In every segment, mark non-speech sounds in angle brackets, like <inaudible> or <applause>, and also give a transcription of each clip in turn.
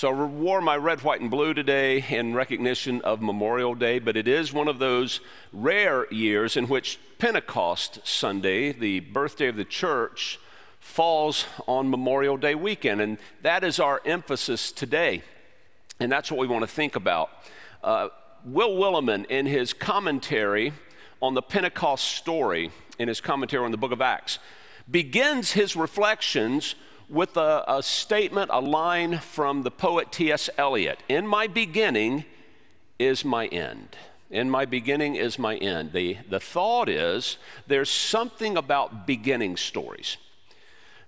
So I wore my red, white, and blue today in recognition of Memorial Day, but it is one of those rare years in which Pentecost Sunday, the birthday of the church, falls on Memorial Day weekend. And that is our emphasis today. And that's what we want to think about. Uh, Will Willimon, in his commentary on the Pentecost story, in his commentary on the book of Acts, begins his reflections with a, a statement, a line from the poet T.S. Eliot In my beginning is my end. In my beginning is my end. The, the thought is there's something about beginning stories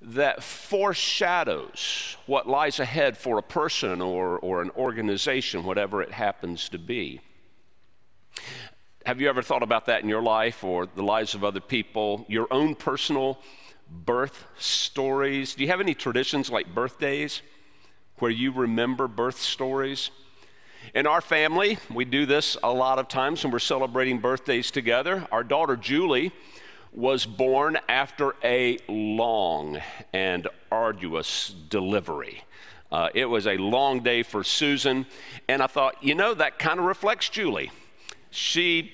that foreshadows what lies ahead for a person or, or an organization, whatever it happens to be. Have you ever thought about that in your life or the lives of other people, your own personal birth stories? Do you have any traditions like birthdays where you remember birth stories? In our family, we do this a lot of times when we're celebrating birthdays together. Our daughter Julie was born after a long and arduous delivery. Uh, it was a long day for Susan, and I thought, you know, that kind of reflects Julie. She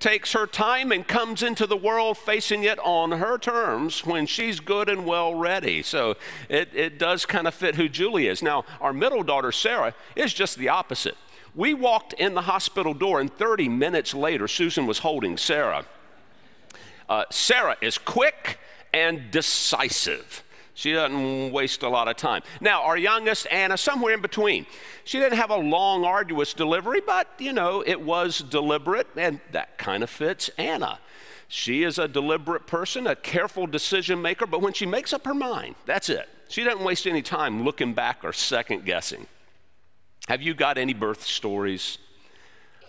takes her time and comes into the world facing it on her terms when she's good and well ready. So it, it does kind of fit who Julie is. Now, our middle daughter, Sarah, is just the opposite. We walked in the hospital door, and 30 minutes later, Susan was holding Sarah. Uh, Sarah is quick and decisive. She doesn't waste a lot of time. Now, our youngest, Anna, somewhere in between. She didn't have a long, arduous delivery, but, you know, it was deliberate, and that kind of fits Anna. She is a deliberate person, a careful decision maker, but when she makes up her mind, that's it. She doesn't waste any time looking back or second guessing. Have you got any birth stories?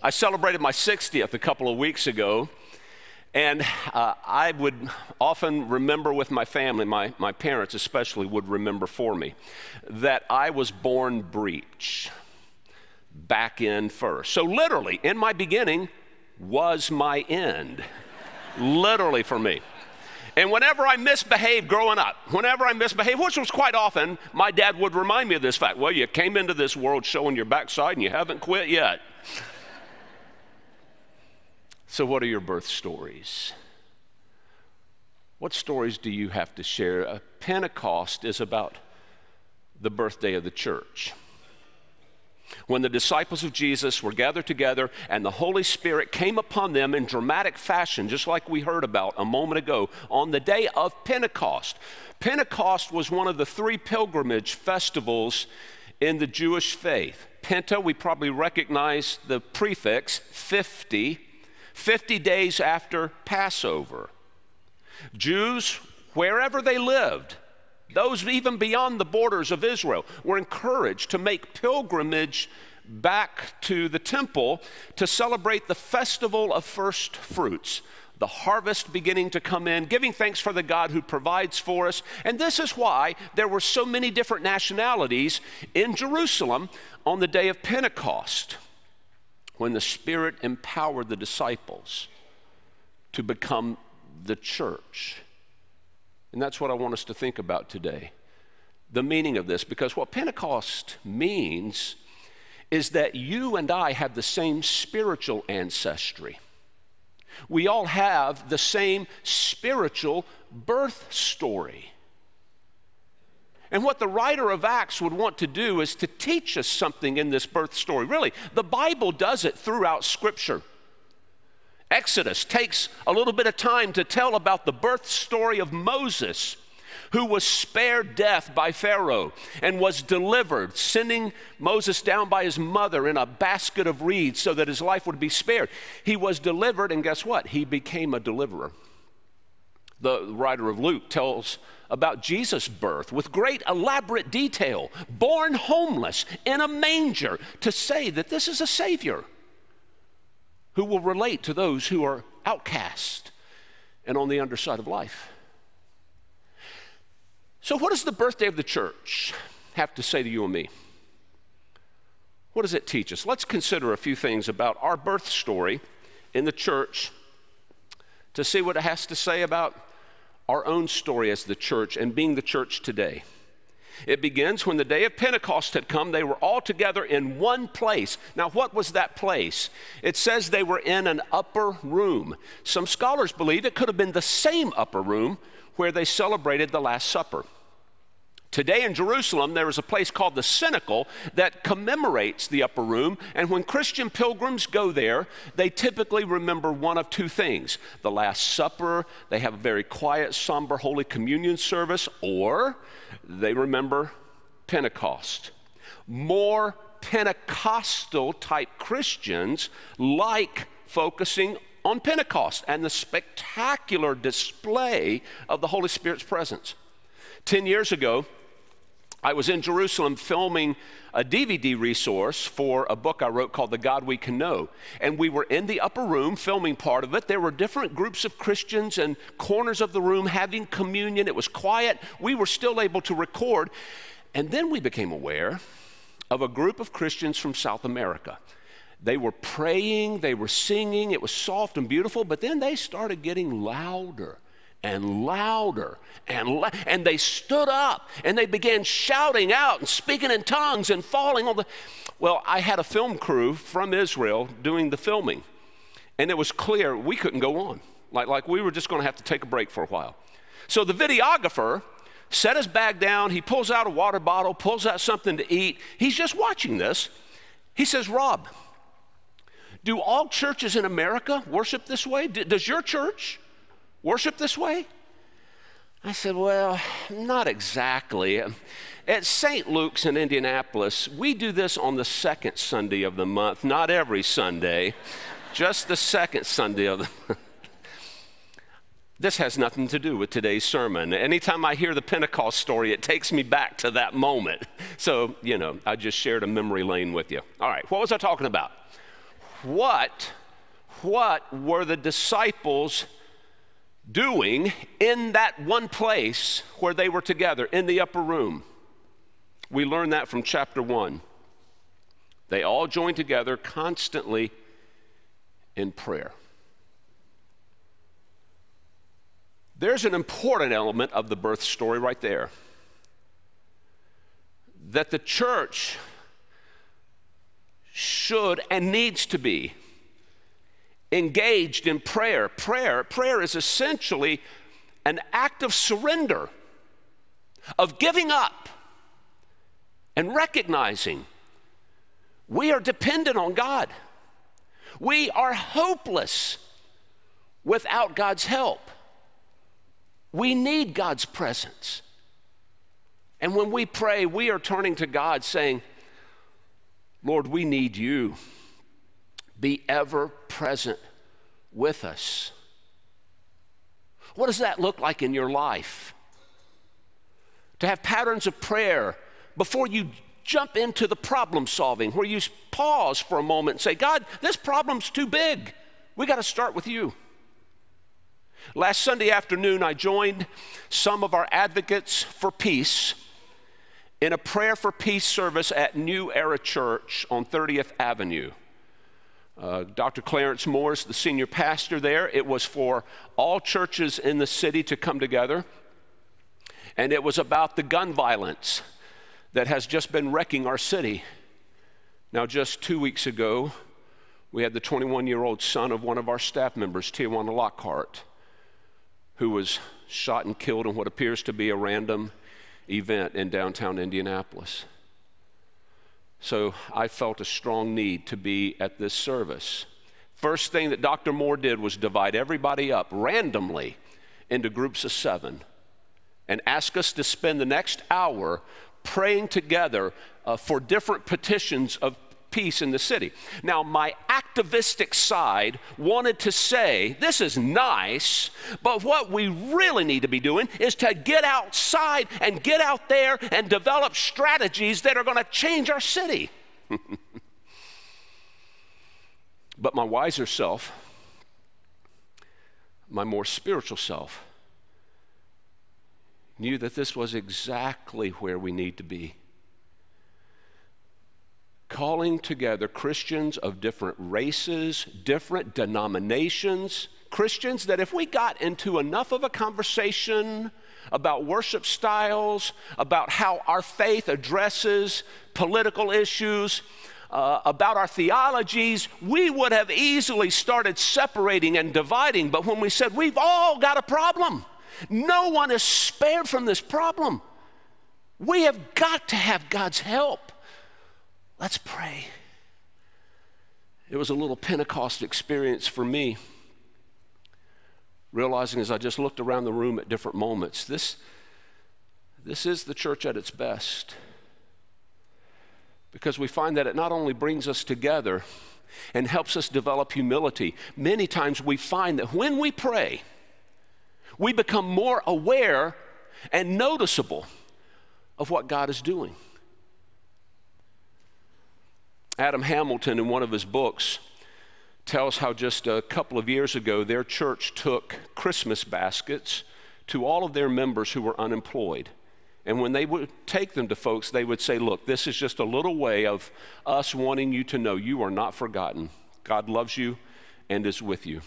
I celebrated my 60th a couple of weeks ago. And uh, I would often remember with my family, my, my parents especially would remember for me, that I was born breech, back in first. So, literally, in my beginning was my end. literally for me. And whenever I misbehaved growing up, whenever I misbehaved, which was quite often, my dad would remind me of this fact. Well, you came into this world showing your backside and you haven't quit yet. So, what are your birth stories? What stories do you have to share? A Pentecost is about the birthday of the church. When the disciples of Jesus were gathered together and the Holy Spirit came upon them in dramatic fashion, just like we heard about a moment ago, on the day of Pentecost. Pentecost was one of the three pilgrimage festivals in the Jewish faith. Penta, we probably recognize the prefix 50 50 days after Passover. Jews, wherever they lived, those even beyond the borders of Israel, were encouraged to make pilgrimage back to the temple to celebrate the festival of first fruits the harvest beginning to come in, giving thanks for the God who provides for us. And this is why there were so many different nationalities in Jerusalem on the day of Pentecost when the Spirit empowered the disciples to become the church. And that's what I want us to think about today the meaning of this, because what Pentecost means is that you and I have the same spiritual ancestry. We all have the same spiritual birth story. And what the writer of Acts would want to do is to teach us something in this birth story. Really, the Bible does it throughout Scripture. Exodus takes a little bit of time to tell about the birth story of Moses, who was spared death by Pharaoh and was delivered, sending Moses down by his mother in a basket of reeds so that his life would be spared. He was delivered, and guess what? He became a deliverer. The writer of Luke tells about Jesus' birth with great elaborate detail, born homeless in a manger, to say that this is a Savior who will relate to those who are outcast and on the underside of life. So, what does the birthday of the church have to say to you and me? What does it teach us? Let's consider a few things about our birth story in the church to see what it has to say about our own story as the church and being the church today. It begins when the day of Pentecost had come, they were all together in one place. Now, what was that place? It says they were in an upper room. Some scholars believe it could have been the same upper room where they celebrated the Last Supper. Today in Jerusalem, there is a place called the Cenacle that commemorates the upper room. And when Christian pilgrims go there, they typically remember one of two things the Last Supper, they have a very quiet, somber Holy Communion service, or they remember Pentecost. More Pentecostal type Christians like focusing on Pentecost and the spectacular display of the Holy Spirit's presence. Ten years ago, I was in Jerusalem filming a DVD resource for a book I wrote called The God We Can Know. And we were in the upper room filming part of it. There were different groups of Christians and corners of the room having communion. It was quiet. We were still able to record. And then we became aware of a group of Christians from South America. They were praying, they were singing, it was soft and beautiful, but then they started getting louder and louder and la- and they stood up and they began shouting out and speaking in tongues and falling on the well i had a film crew from israel doing the filming and it was clear we couldn't go on. Like, like we were just going to have to take a break for a while. So the videographer set his bag down he pulls out a water bottle pulls out something to eat. He's just watching this. He says rob do all churches in america worship this way? Does your church worship this way? I said, Well, not exactly. At St. Luke's in Indianapolis, we do this on the second Sunday of the month, not every Sunday, just the second Sunday of the month. This has nothing to do with today's sermon. Anytime I hear the Pentecost story, it takes me back to that moment. So, you know, I just shared a memory lane with you. All right, what was I talking about? What, what were the disciples doing in that one place where they were together in the upper room. We learn that from chapter 1. They all joined together constantly in prayer. There's an important element of the birth story right there that the church should and needs to be engaged in prayer. Prayer, prayer is essentially an act of surrender, of giving up and recognizing we are dependent on God. We are hopeless without God's help. We need God's presence. And when we pray, we are turning to God saying, Lord, we need you be ever present with us. What does that look like in your life? To have patterns of prayer before you jump into the problem solving, where you pause for a moment and say, God, this problem's too big. We got to start with you. Last Sunday afternoon, I joined some of our advocates for peace in a prayer for peace service at New Era Church on 30th Avenue. Uh, Dr. Clarence Morris, the senior pastor there, it was for all churches in the city to come together. And it was about the gun violence that has just been wrecking our city. Now, just two weeks ago, we had the 21 year old son of one of our staff members, Tijuana Lockhart, who was shot and killed in what appears to be a random event in downtown Indianapolis. So I felt a strong need to be at this service. First thing that Dr. Moore did was divide everybody up randomly into groups of seven and ask us to spend the next hour praying together uh, for different petitions of peace in the city. Now, my activistic side wanted to say, this is nice, but what we really need to be doing is to get outside and get out there and develop strategies that are going to change our city. <laughs> but my wiser self, my more spiritual self, knew that this was exactly where we need to be calling together Christians of different races, different denominations, Christians that if we got into enough of a conversation about worship styles, about how our faith addresses political issues, uh, about our theologies, we would have easily started separating and dividing. But when we said, we've all got a problem, no one is spared from this problem. We have got to have God's help. Let's pray. It was a little Pentecost experience for me, realizing as I just looked around the room at different moments, this, this is the church at its best because we find that it not only brings us together and helps us develop humility, many times we find that when we pray, we become more aware and noticeable of what God is doing. Adam Hamilton, in one of his books, tells how just a couple of years ago their church took Christmas baskets to all of their members who were unemployed. And when they would take them to folks, they would say, Look, this is just a little way of us wanting you to know you are not forgotten. God loves you and is with you.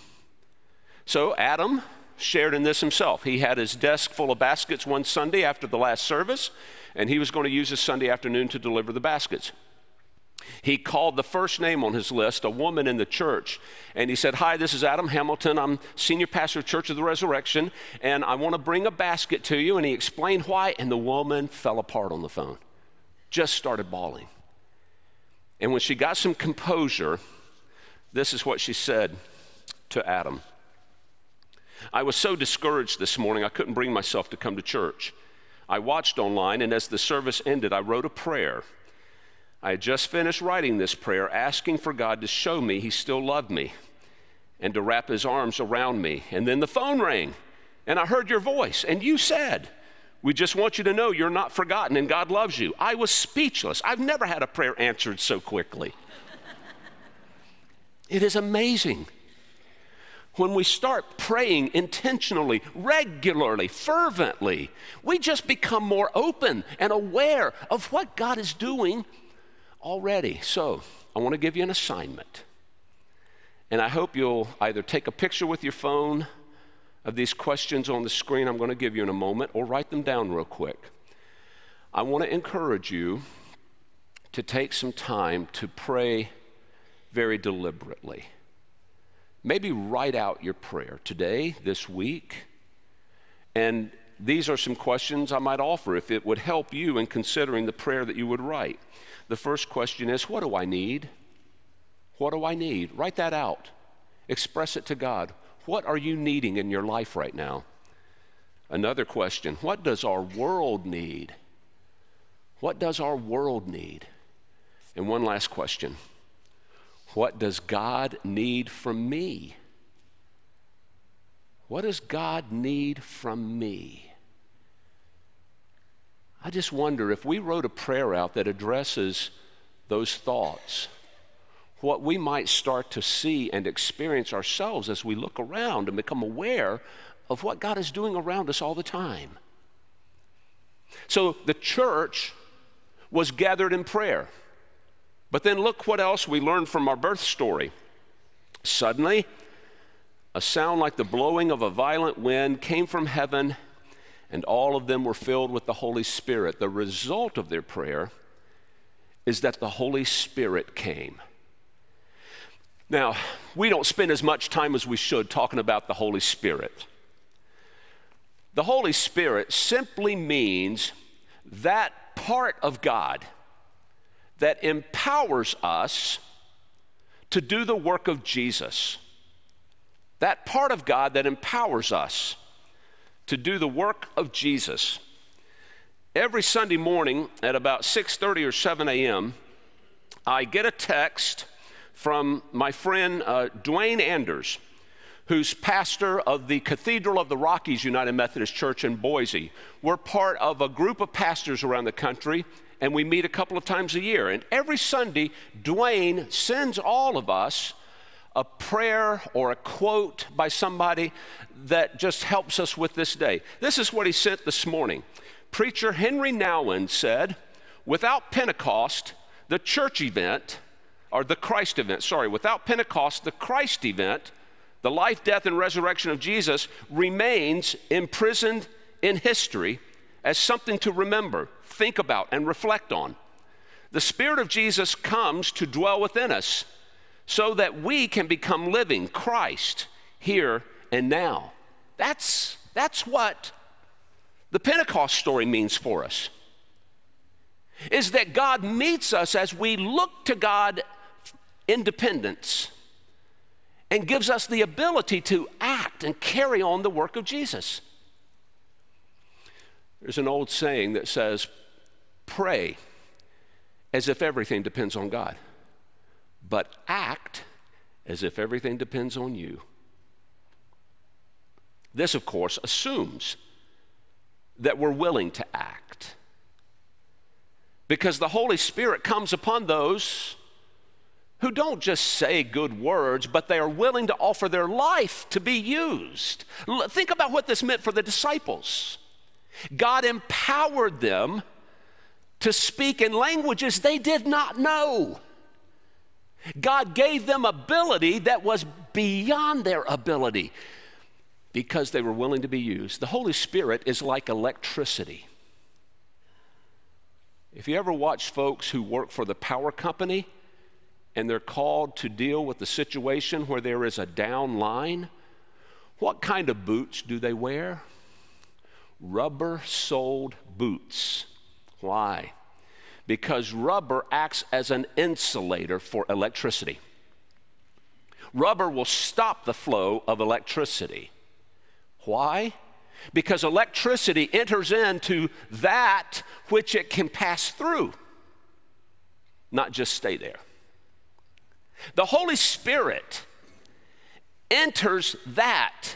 So Adam shared in this himself. He had his desk full of baskets one Sunday after the last service, and he was going to use his Sunday afternoon to deliver the baskets. He called the first name on his list, a woman in the church, and he said, Hi, this is Adam Hamilton. I'm senior pastor of Church of the Resurrection, and I want to bring a basket to you. And he explained why, and the woman fell apart on the phone, just started bawling. And when she got some composure, this is what she said to Adam I was so discouraged this morning, I couldn't bring myself to come to church. I watched online, and as the service ended, I wrote a prayer. I had just finished writing this prayer, asking for God to show me He still loved me and to wrap His arms around me. And then the phone rang, and I heard your voice, and you said, We just want you to know you're not forgotten and God loves you. I was speechless. I've never had a prayer answered so quickly. it is amazing when we start praying intentionally, regularly, fervently, we just become more open and aware of what God is doing already. So, I want to give you an assignment. And I hope you'll either take a picture with your phone of these questions on the screen I'm going to give you in a moment or write them down real quick. I want to encourage you to take some time to pray very deliberately. Maybe write out your prayer today, this week. And these are some questions I might offer if it would help you in considering the prayer that you would write. The first question is What do I need? What do I need? Write that out. Express it to God. What are you needing in your life right now? Another question What does our world need? What does our world need? And one last question what does God need from me? What does God need from me? I just wonder if we wrote a prayer out that addresses those thoughts, what we might start to see and experience ourselves as we look around and become aware of what God is doing around us all the time. So the church was gathered in prayer. But then look what else we learn from our birth story. Suddenly, a sound like the blowing of a violent wind came from heaven, and all of them were filled with the Holy Spirit. The result of their prayer is that the Holy Spirit came. Now, we don't spend as much time as we should talking about the Holy Spirit. The Holy Spirit simply means that part of God that empowers us to do the work of Jesus. That part of God that empowers us to do the work of Jesus. Every Sunday morning at about 6:30 or 7 a.m., I get a text from my friend uh, Duane Anders, who's pastor of the Cathedral of the Rockies United Methodist Church in Boise. We're part of a group of pastors around the country and we meet a couple of times a year. And every Sunday, Duane sends all of us a prayer or a quote by somebody that just helps us with this day. This is what he sent this morning. Preacher Henri Nouwen said, Without Pentecost, the church event, or the Christ event, sorry, without Pentecost, the Christ event, the life, death, and resurrection of Jesus remains imprisoned in history as something to remember, think about, and reflect on. The Spirit of Jesus comes to dwell within us so that we can become living Christ here and now. That's, that's what the Pentecost story means for us. Is that God meets us as we look to God independence and gives us the ability to act and carry on the work of Jesus. There's an old saying that says, pray as if everything depends on God, but act as if everything depends on you. This, of course, assumes that we're willing to act. Because the Holy Spirit comes upon those who don't just say good words, but they are willing to offer their life to be used. Think about what this meant for the disciples. God empowered them to speak in languages they did not know. God gave them ability that was beyond their ability because they were willing to be used. The Holy Spirit is like electricity. If you ever watch folks who work for the power company, and they're called to deal with the situation where there is a down line, what kind of boots do they wear? Rubber soled boots. Why? Because rubber acts as an insulator for electricity. Rubber will stop the flow of electricity. Why? Because electricity enters into that which it can pass through, not just stay there. The Holy Spirit enters that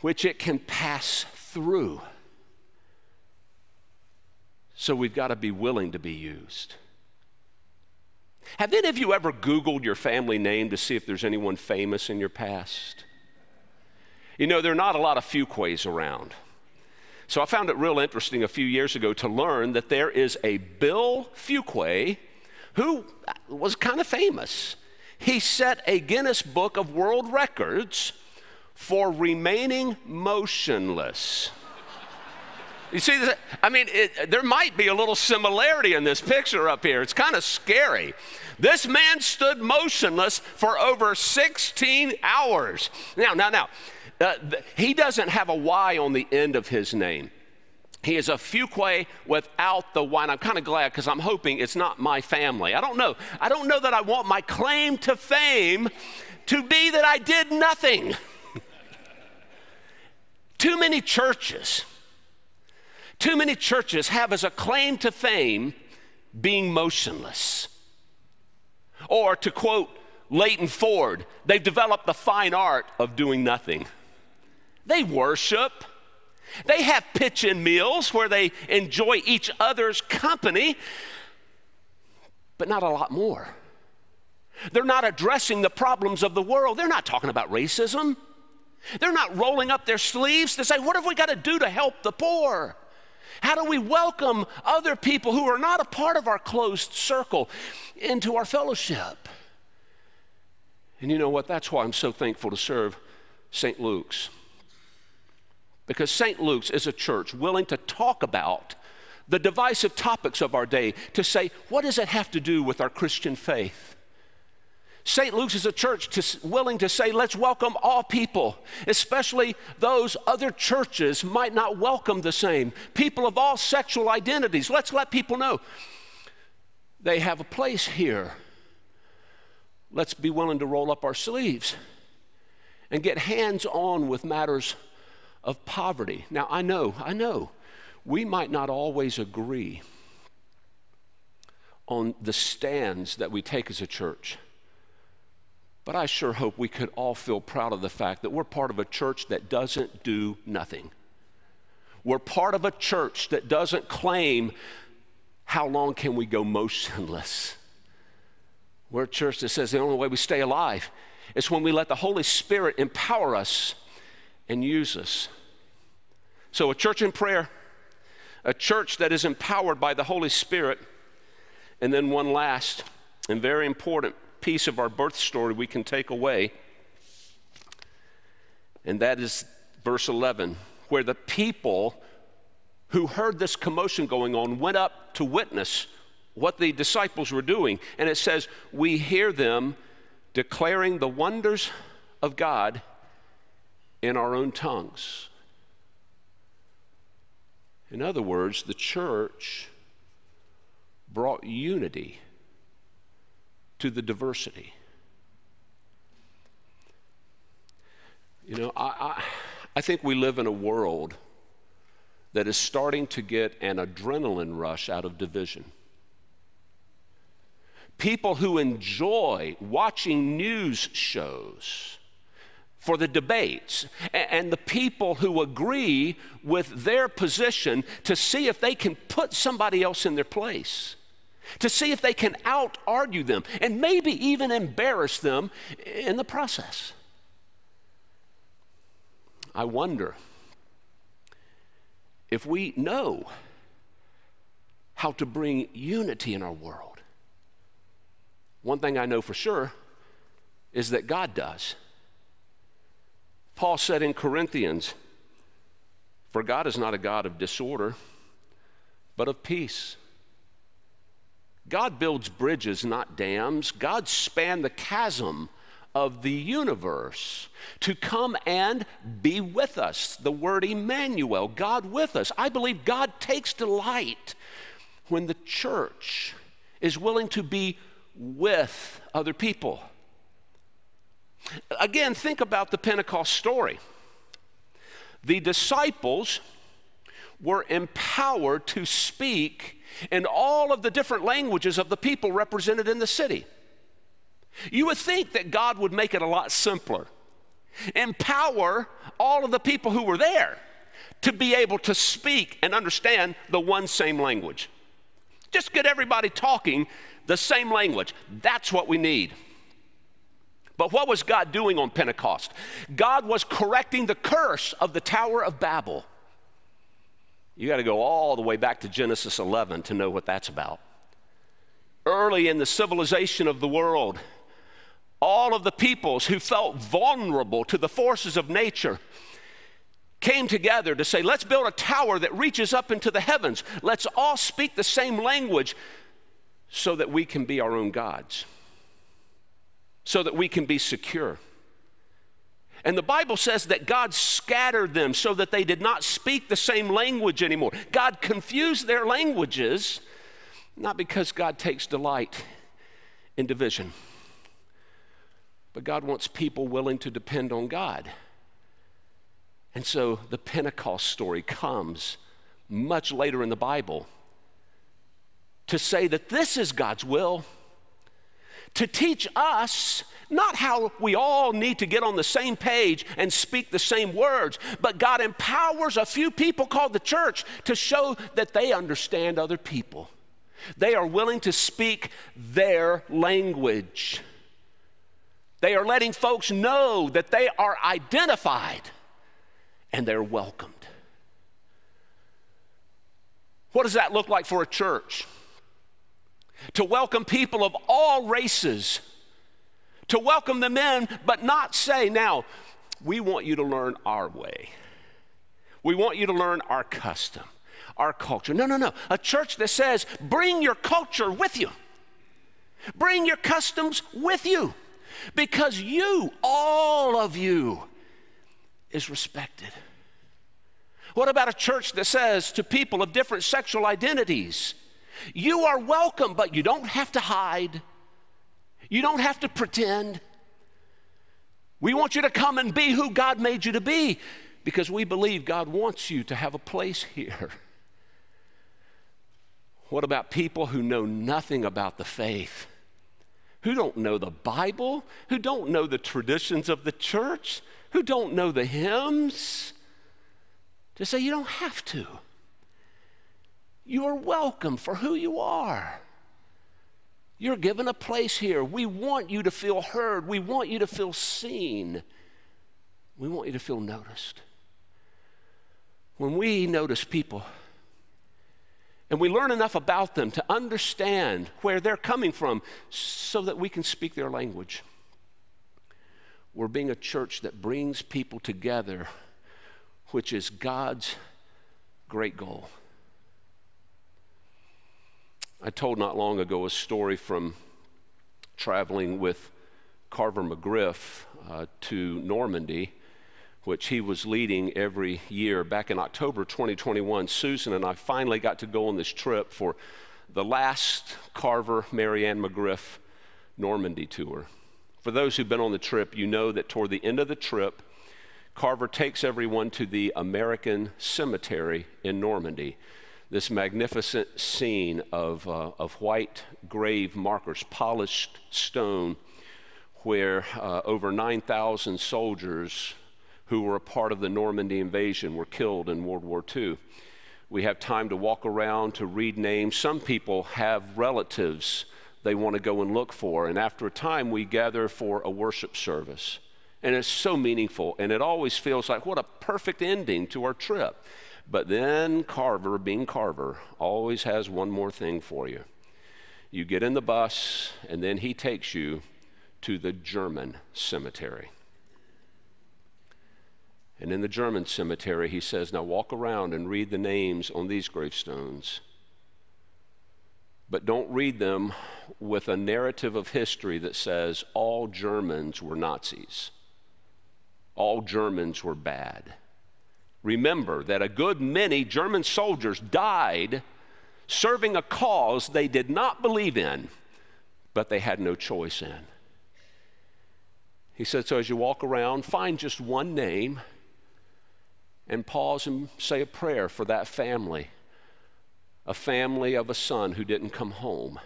which it can pass through. So we've got to be willing to be used. Have any of you ever Googled your family name to see if there's anyone famous in your past? You know, there are not a lot of Fuquays around. So I found it real interesting a few years ago to learn that there is a Bill Fuquay who was kind of famous. He set a Guinness Book of World Records for remaining motionless. You see? I mean, it, there might be a little similarity in this picture up here. It's kind of scary. This man stood motionless for over 16 hours. Now, now, now, uh, he doesn't have a Y on the end of his name. He is a Fuquay without the wine. I'm kind of glad because I'm hoping it's not my family. I don't know. I don't know that I want my claim to fame to be that I did nothing. <laughs> too many churches, too many churches have as a claim to fame being motionless. Or to quote Leighton Ford, they've developed the fine art of doing nothing. They worship they have pitch in meals where they enjoy each other's company, but not a lot more. They're not addressing the problems of the world. They're not talking about racism. They're not rolling up their sleeves to say, What have we got to do to help the poor? How do we welcome other people who are not a part of our closed circle into our fellowship? And you know what? That's why I'm so thankful to serve St. Luke's. Because St. Luke's is a church willing to talk about the divisive topics of our day, to say, what does it have to do with our Christian faith? St. Luke's is a church to, willing to say, let's welcome all people, especially those other churches might not welcome the same. People of all sexual identities. Let's let people know they have a place here. Let's be willing to roll up our sleeves and get hands on with matters of poverty. Now, I know, I know, we might not always agree on the stands that we take as a church. But I sure hope we could all feel proud of the fact that we're part of a church that doesn't do nothing. We're part of a church that doesn't claim how long can we go motionless. We're a church that says the only way we stay alive is when we let the Holy Spirit empower us and use us. So, a church in prayer, a church that is empowered by the Holy Spirit, and then one last and very important piece of our birth story we can take away And that is verse 11, where the people who heard this commotion going on went up to witness what the disciples were doing. And it says, We hear them declaring the wonders of God in our own tongues. In other words, the church brought unity to the diversity. You know, I, I, I, think we live in a world that is starting to get an adrenaline rush out of division. People who enjoy watching news shows for the debates and the people who agree with their position to see if they can put somebody else in their place, to see if they can out argue them, and maybe even embarrass them in the process. I wonder if we know how to bring unity in our world. One thing I know for sure is that God does. Paul said in Corinthians, For God is not a God of disorder, but of peace. God builds bridges, not dams. God spanned the chasm of the universe to come and be with us. The word Emmanuel, God with us. I believe God takes delight when the church is willing to be with other people. Again, think about the Pentecost story. The disciples were empowered to speak in all of the different languages of the people represented in the city. You would think that God would make it a lot simpler. Empower all of the people who were there to be able to speak and understand the one same language. Just get everybody talking the same language. That's what we need. But what was God doing on Pentecost? God was correcting the curse of the Tower of Babel. You got to go all the way back to Genesis 11 to know what that's about. Early in the civilization of the world, all of the peoples who felt vulnerable to the forces of nature came together to say, let's build a tower that reaches up into the heavens. Let's all speak the same language so that we can be our own gods so that we can be secure. And the Bible says that God scattered them so that they did not speak the same language anymore. God confused their languages, not because God takes delight in division, but God wants people willing to depend on God. And so the Pentecost story comes much later in the Bible to say that this is God's will to teach us not how we all need to get on the same page and speak the same words, but God empowers a few people called the church to show that they understand other people. They are willing to speak their language. They are letting folks know that they are identified and they're welcomed. What does that look like for a church? To welcome people of all races, to welcome them in, but not say, now, we want you to learn our way. We want you to learn our custom, our culture. No, no, no. A church that says, bring your culture with you, bring your customs with you, because you, all of you, is respected. What about a church that says to people of different sexual identities, you are welcome, but you don't have to hide. You don't have to pretend. We want you to come and be who God made you to be because we believe God wants you to have a place here. <laughs> What about people who know nothing about the faith? Who don't know the Bible? Who don't know the traditions of the church? Who don't know the hymns? To say you don't have to. You are welcome for who you are. You're given a place here. We want you to feel heard. We want you to feel seen. We want you to feel noticed. When we notice people and we learn enough about them to understand where they're coming from so that we can speak their language, we're being a church that brings people together, which is God's great goal. I told not long ago a story from traveling with Carver McGriff uh, to Normandy, which he was leading every year. Back in October 2021, Susan and I finally got to go on this trip for the last Carver Marianne McGriff Normandy tour. For those who've been on the trip, you know that toward the end of the trip, Carver takes everyone to the American Cemetery in Normandy. This magnificent scene of, uh, of white grave markers, polished stone, where uh, over 9,000 soldiers who were a part of the Normandy invasion were killed in World War II. We have time to walk around, to read names. Some people have relatives they want to go and look for. And after a time, we gather for a worship service. And it's so meaningful. And it always feels like what a perfect ending to our trip. But then Carver, being Carver, always has one more thing for you. You get in the bus, and then he takes you to the German cemetery. And in the German cemetery, he says, Now walk around and read the names on these gravestones but don't read them with a narrative of history that says all Germans were Nazis, all Germans were bad. Remember that a good many German soldiers died serving a cause they did not believe in, but they had no choice in. He said, So as you walk around, find just one name and pause and say a prayer for that family a family of a son who didn't come home,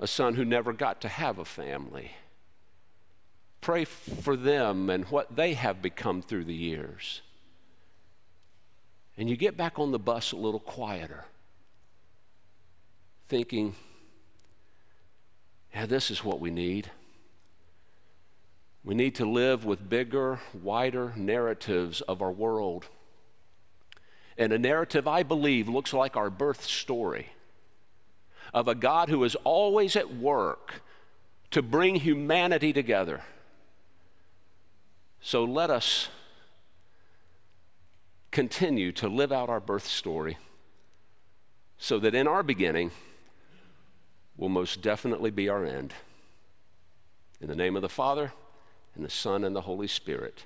a son who never got to have a family. Pray for them and what they have become through the years. And you get back on the bus a little quieter, thinking, yeah, this is what we need. We need to live with bigger, wider narratives of our world. And a narrative, I believe, looks like our birth story of a God who is always at work to bring humanity together. So let us continue to live out our birth story so that in our beginning will most definitely be our end. In the name of the Father, and the Son, and the Holy Spirit.